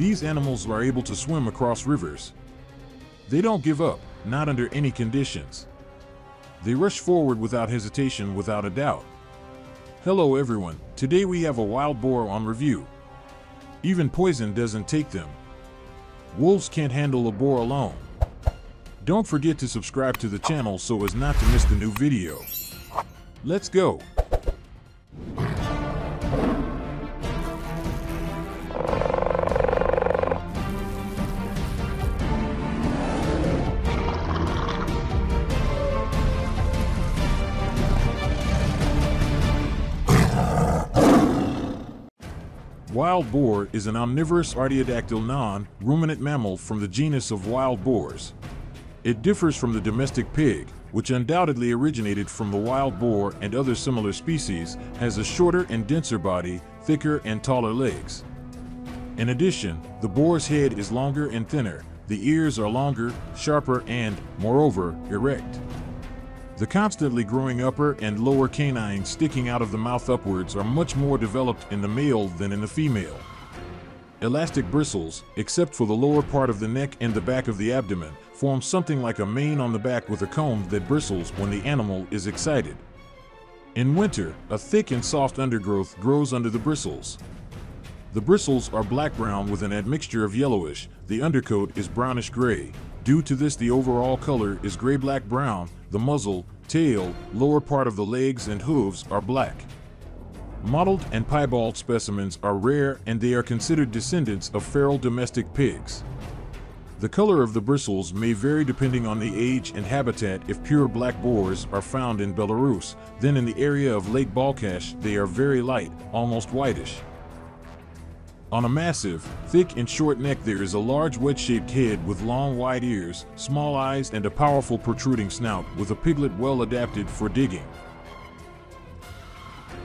These animals are able to swim across rivers. They don't give up, not under any conditions. They rush forward without hesitation, without a doubt. Hello everyone, today we have a wild boar on review. Even poison doesn't take them. Wolves can't handle a boar alone. Don't forget to subscribe to the channel so as not to miss the new video. Let's go! Wild boar is an omnivorous artiodactyl non-ruminant mammal from the genus of wild boars. It differs from the domestic pig, which undoubtedly originated from the wild boar and other similar species, has a shorter and denser body, thicker and taller legs. In addition, the boar's head is longer and thinner, the ears are longer, sharper and, moreover, erect. The constantly growing upper and lower canines sticking out of the mouth upwards are much more developed in the male than in the female. Elastic bristles, except for the lower part of the neck and the back of the abdomen, form something like a mane on the back with a comb that bristles when the animal is excited. In winter, a thick and soft undergrowth grows under the bristles. The bristles are black-brown with an admixture of yellowish, the undercoat is brownish-gray. Due to this the overall color is gray-black-brown, the muzzle, tail, lower part of the legs and hooves are black. Mottled and piebald specimens are rare and they are considered descendants of feral domestic pigs. The color of the bristles may vary depending on the age and habitat if pure black boars are found in Belarus, then in the area of Lake Balkash they are very light, almost whitish. On a massive, thick and short neck there is a large wedge-shaped head with long wide ears, small eyes and a powerful protruding snout with a piglet well adapted for digging.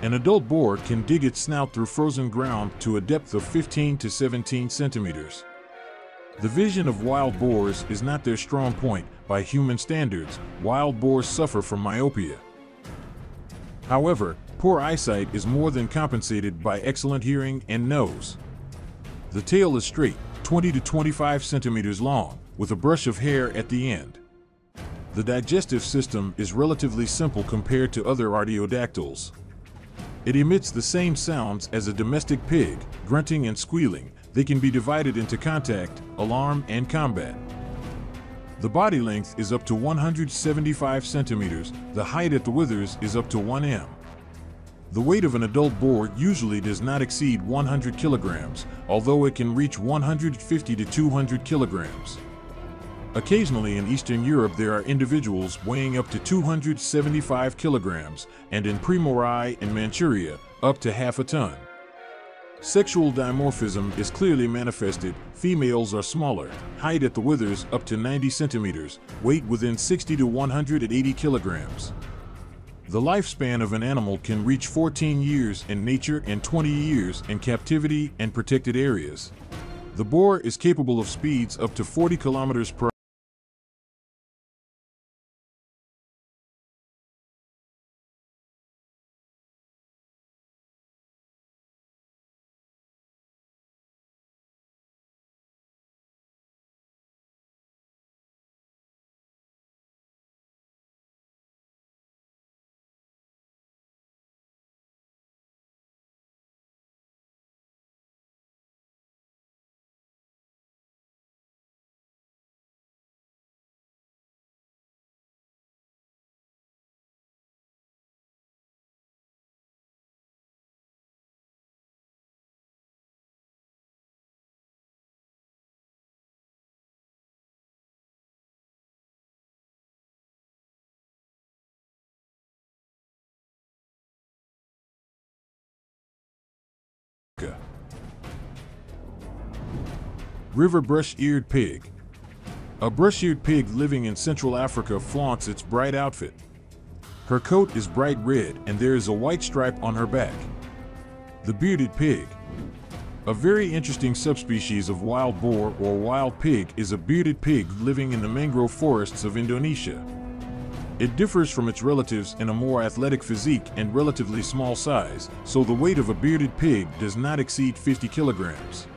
An adult boar can dig its snout through frozen ground to a depth of 15 to 17 centimeters. The vision of wild boars is not their strong point. By human standards, wild boars suffer from myopia. However, poor eyesight is more than compensated by excellent hearing and nose. The tail is straight, 20 to 25 centimeters long, with a brush of hair at the end. The digestive system is relatively simple compared to other artiodactyls. It emits the same sounds as a domestic pig, grunting and squealing. They can be divided into contact, alarm, and combat. The body length is up to 175 centimeters, the height at the withers is up to 1 m. The weight of an adult boar usually does not exceed 100 kilograms, although it can reach 150 to 200 kilograms. Occasionally in Eastern Europe there are individuals weighing up to 275 kilograms, and in Primorye and Manchuria, up to half a ton. Sexual dimorphism is clearly manifested. Females are smaller, height at the withers up to 90 centimeters, weight within 60 to 180 kilograms. The lifespan of an animal can reach 14 years in nature and 20 years in captivity and protected areas. The boar is capable of speeds up to 40 kilometers per River brush-eared pig. A brush-eared pig living in Central Africa flaunts its bright outfit. Her coat is bright red and there is a white stripe on her back. The bearded pig. A very interesting subspecies of wild boar or wild pig is a bearded pig living in the mangrove forests of Indonesia. It differs from its relatives in a more athletic physique and relatively small size, so the weight of a bearded pig does not exceed 50 kilograms.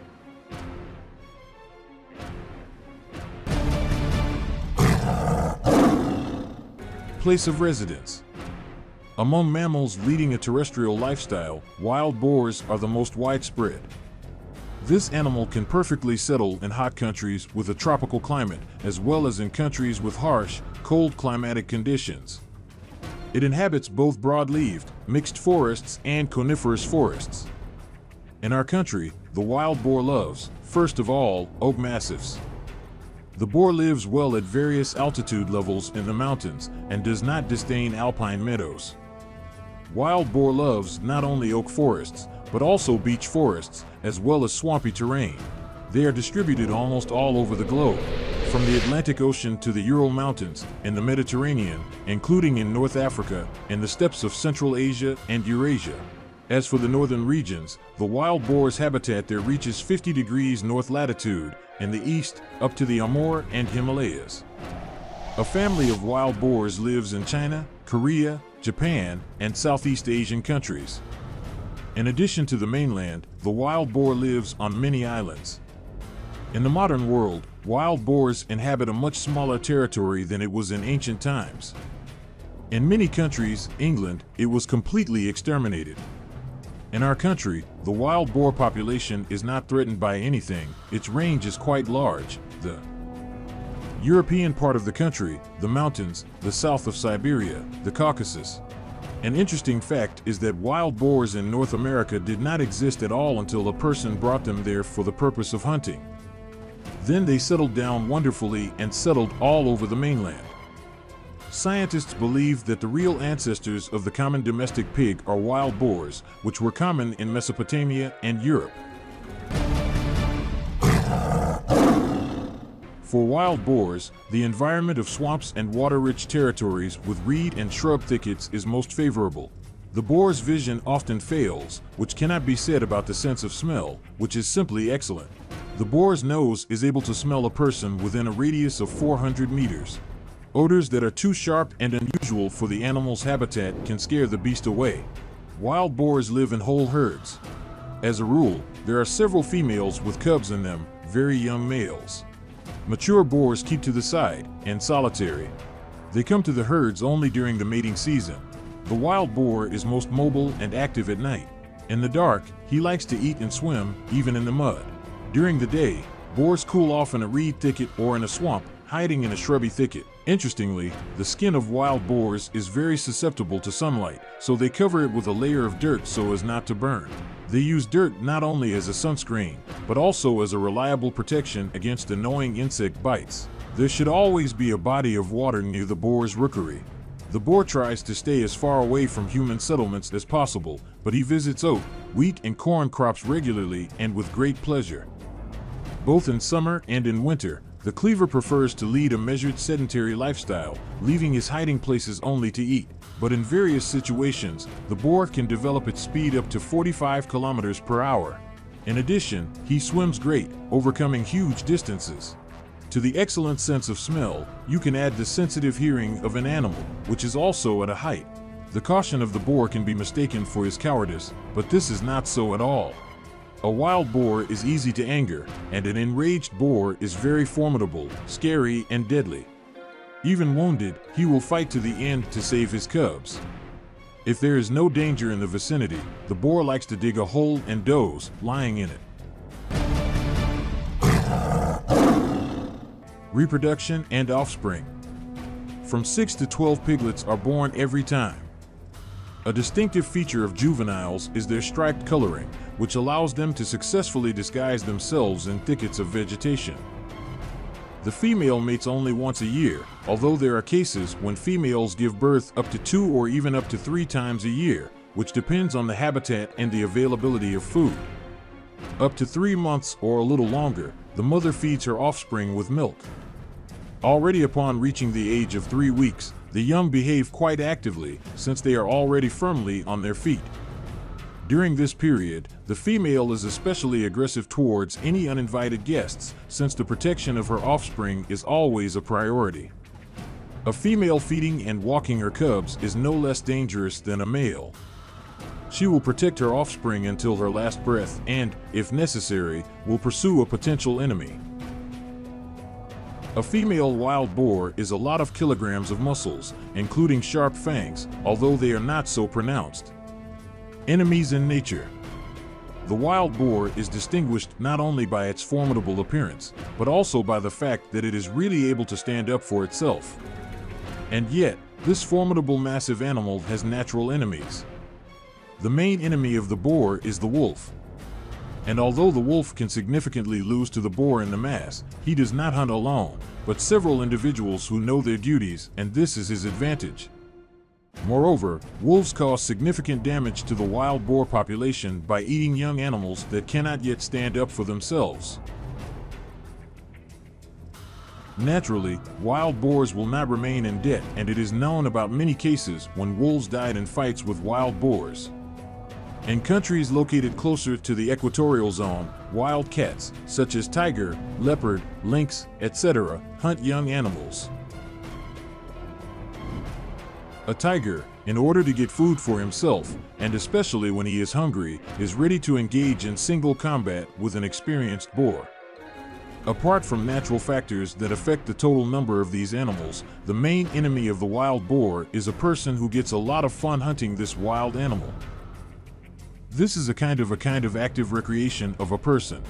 Place of residence. Among mammals leading a terrestrial lifestyle, wild boars are the most widespread. This animal can perfectly settle in hot countries with a tropical climate, as well as in countries with harsh, cold climatic conditions. It inhabits both broad-leaved, mixed forests and coniferous forests. In our country, the wild boar loves, first of all, oak massifs. The boar lives well at various altitude levels in the mountains and does not disdain alpine meadows. Wild boar loves not only oak forests, but also beech forests, as well as swampy terrain. They are distributed almost all over the globe, from the Atlantic Ocean to the Ural Mountains and the Mediterranean, including in North Africa and the steppes of Central Asia and Eurasia. As for the northern regions, the wild boar's habitat there reaches 50 degrees north latitude, in the east up to the Amur and Himalayas. A family of wild boars lives in China, Korea, Japan, and Southeast Asian countries. In addition to the mainland, the wild boar lives on many islands. In the modern world, wild boars inhabit a much smaller territory than it was in ancient times. In many countries, England, it was completely exterminated. In our country, the wild boar population is not threatened by anything, its range is quite large. The European part of the country, the mountains, the south of Siberia, the Caucasus. An interesting fact is that wild boars in North America did not exist at all until a person brought them there for the purpose of hunting. Then they settled down wonderfully and settled all over the mainland. Scientists believe that the real ancestors of the common domestic pig are wild boars, which were common in Mesopotamia and Europe. For wild boars, the environment of swamps and water-rich territories with reed and shrub thickets is most favorable. The boar's vision often fails, which cannot be said about the sense of smell, which is simply excellent. The boar's nose is able to smell a person within a radius of 400 meters. Odors that are too sharp and unusual for the animal's habitat can scare the beast away. Wild boars live in whole herds. As a rule, there are several females with cubs in them, very young males. Mature boars keep to the side, and solitary. They come to the herds only during the mating season. The wild boar is most mobile and active at night. In the dark, he likes to eat and swim, even in the mud. During the day, boars cool off in a reed thicket or in a swamp, hiding in a shrubby thicket. Interestingly, the skin of wild boars is very susceptible to sunlight, so they cover it with a layer of dirt so as not to burn. They use dirt not only as a sunscreen, but also as a reliable protection against annoying insect bites. There should always be a body of water near the boar's rookery. The boar tries to stay as far away from human settlements as possible, but he visits oat, wheat, and corn crops regularly and with great pleasure. Both in summer and in winter, the cleaver prefers to lead a measured sedentary lifestyle, leaving his hiding places only to eat. But in various situations, the boar can develop its speed up to 45 kilometers per hour. In addition, he swims great, overcoming huge distances. To the excellent sense of smell, you can add the sensitive hearing of an animal, which is also at a height. The caution of the boar can be mistaken for his cowardice, but this is not so at all. A wild boar is easy to anger, and an enraged boar is very formidable, scary, and deadly. Even wounded, he will fight to the end to save his cubs. If there is no danger in the vicinity, the boar likes to dig a hole and doze, lying in it. Reproduction and offspring. From 6 to 12 piglets are born every time. A distinctive feature of juveniles is their striped coloring, which allows them to successfully disguise themselves in thickets of vegetation. The female mates only once a year, although there are cases when females give birth up to two or even up to three times a year, which depends on the habitat and the availability of food. Up to three months or a little longer, the mother feeds her offspring with milk. Already upon reaching the age of three weeks, the young behave quite actively since they are already firmly on their feet. During this period, the female is especially aggressive towards any uninvited guests since the protection of her offspring is always a priority. A female feeding and walking her cubs is no less dangerous than a male. She will protect her offspring until her last breath and, if necessary, will pursue a potential enemy. A female wild boar is a lot of kilograms of muscles, including sharp fangs, although they are not so pronounced. Enemies in nature. The wild boar is distinguished not only by its formidable appearance, but also by the fact that it is really able to stand up for itself. And yet, this formidable massive animal has natural enemies. The main enemy of the boar is the wolf. And although the wolf can significantly lose to the boar in the mass, he does not hunt alone, but several individuals who know their duties, and this is his advantage. Moreover, wolves cause significant damage to the wild boar population by eating young animals that cannot yet stand up for themselves. Naturally, wild boars will not remain in debt, and it is known about many cases when wolves died in fights with wild boars. In countries located closer to the equatorial zone, wild cats, such as tiger, leopard, lynx, etc., hunt young animals. A tiger, in order to get food for himself, and especially when he is hungry, is ready to engage in single combat with an experienced boar. Apart from natural factors that affect the total number of these animals, the main enemy of the wild boar is a person who gets a lot of fun hunting this wild animal. This is a kind of a kind of active recreation of a person.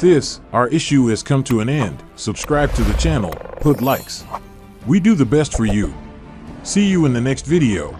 This, our issue has come to an end. Subscribe to the channel, put likes. We do the best for you. See you in the next video.